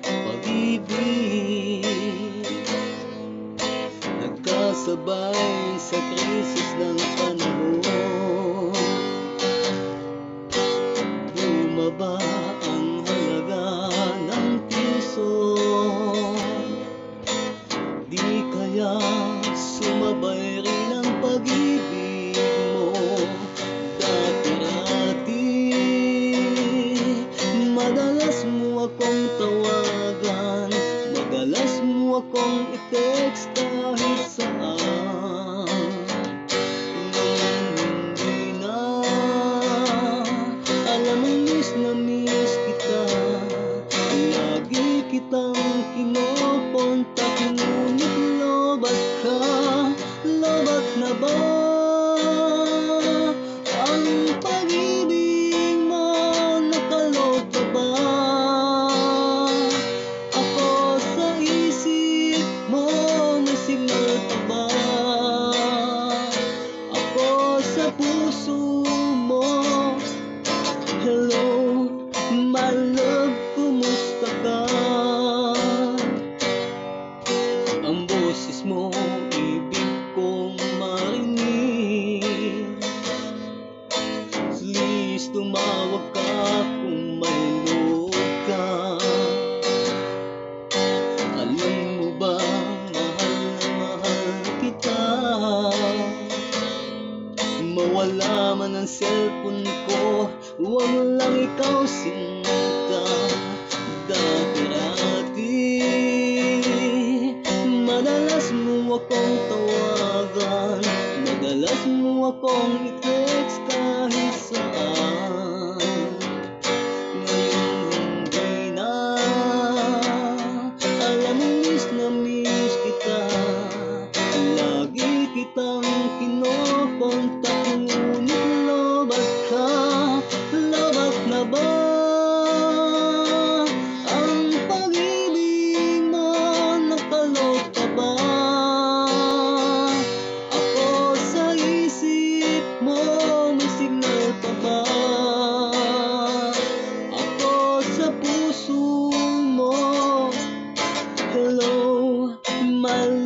Pag-ibig? Nagkasabay sa krisis ng panahon Bumaba ang halaga ng piso. Di kaya sumabay rin ang pag-ibig mo. Dati-dati Madalas mo akong tawagan. Madalas mo akong i-text kahit Lagi kitang kinokontak Ngunit lobat ka. Lobat na ba Ang pag-ibig mo? Nakalog ka ba? Ako sa isip mo May signal pa Ako sa puso ibig kong marinig. Please, tumawag ka kung ka. Alam ba, mahal na mahal kita? Mawala cellphone ko Huwag lang ikaw sinta Dati-dati mo akong tawagan. Madalas mo akong i-text kahit saan. Ngayon hindi na. Alam mo miss na miss kita. Lagi kitang my